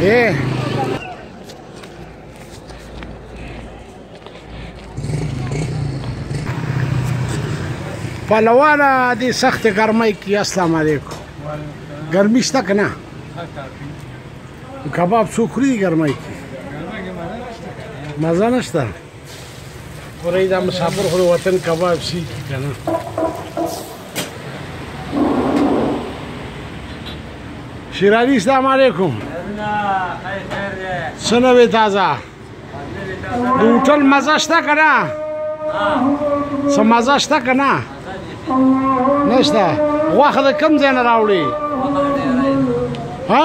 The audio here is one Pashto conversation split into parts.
Yeah. پلوانا دې سخت ګرمۍ کې السلام علیکم ګرمي شته کنه کباب څو خوري ګرمۍ کې مزه نشته ورې دا مسافر خو وطن کباب سي کنه شیرازی السلام علیکم سنو وی تازه د هوټل مزه شته که نه څه مزه شته که نه نشته غوښه د کوم ځای نه راوړي ها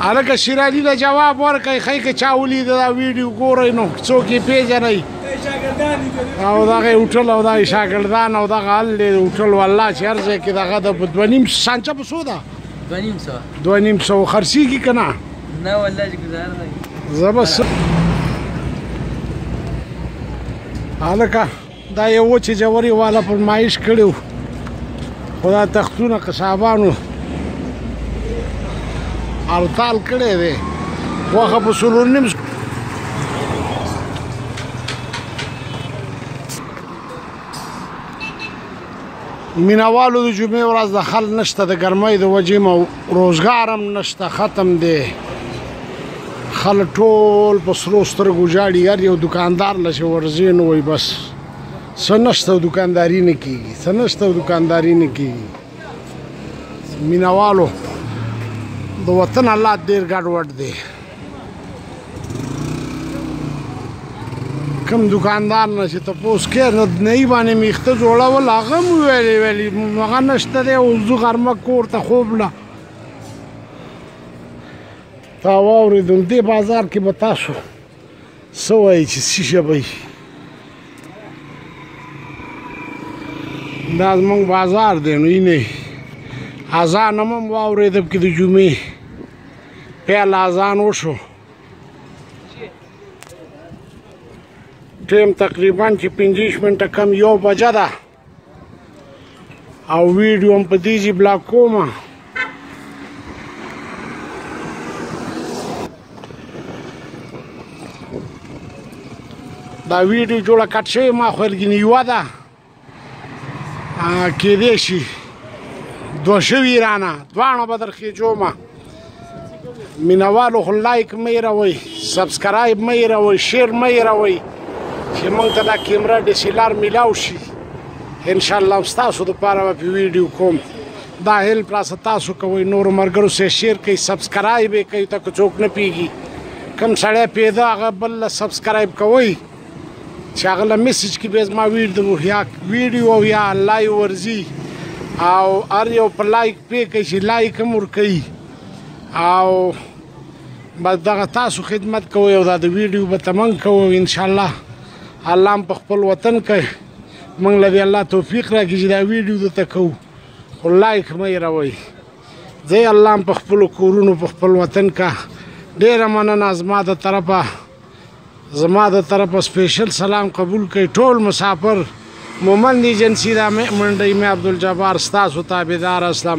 الکه شیرازي دا جواب ورکړي خی که چا ولید دا ویډیو ګورئ نو څوک یې پیژنئ او دغه هوټل او دغه شاګردان او دغه حل دی هوټل والله چې هر ځای کې دغه د دوه نیم سانچه په څو ده دوه نیم سوه دوه نیم سوه خرڅېږي که نه نه والله چې ګزار دی زه به هلکه دا یو وچې جواري والا پر مایش کړی و خو دا تختونه قصابانو ارتال کړی دی غوښه په څلور نیم مینوالو د جمعې ورځ د خل نشته د ګرمۍ د وجې مو روزګار هم نشته ختم دی خل ټول په سرو سترګو جاړي هر یو دکاندار لشه ورځي نو وي بس سنشته دکانداري نه کیږي سنشته دکانداري نه کیږي مینوالو د وطن حالات ډیر ګډوډ دي کوم دکاندار نه چې تپوس کې نه نه باندې میخته جوړول هغه مو ویلې ویلې هغه نشته دی اوس زه غرمه کور ته خوب له تا واورېدم دې بازار کې به تاسو څه وایي چې څه شی به دا زمونږ بازار دی نو یې نه اذان هم واورېدم کې د جمعې پهلا ځان وشو ټیم تقریبا چې 50 منټه کم یو بجه ده او ویډیو هم په دې ځای بلاک کوم دا ویډیو جوړه کټ شوې ما خو یې نیوه ده کې دې شي دوه شوي رانه دواړه به درخې جومه مینوالو خو لایک مه هېروئ سبسکرایب مه هېروئ شیر مه هېروئ چې موږ ته دا کیمره ډي سي لار میلاو شي انشاءالله ستاسو دپاره به پې ویډیو کوم دا هیلپ راسه تاسو کوئ نورو ملګرو سره شیر کړئ سبسکرایب یې کړئ ته که څوک نه پوهېږي کوم سړی پوهېده هغه بل له سبسکرایب کوئ چې هغه له میسج کې به زما ویډیو یا ویډیو یا لایو ورزي او ار یو په لایک پی کوي چې لایک هم ورکوي او بس دغه تاسو خدمت کوي او دا د ویډیو به تمن کوو ان شاء الله الله په خپل وطن کې موږ له الله توفیق راکړي چې دا ویډیو د تکو خو لایک مې راوي زه الله په خپل کورونو په خپل وطن کې ډېر مننه زما د طرفه زما د طرفه سپیشل سلام قبول کړئ ټول مسافر مومند ایجنسی دا منډی مې عبدالجبار ستاسو تابعدار اسلام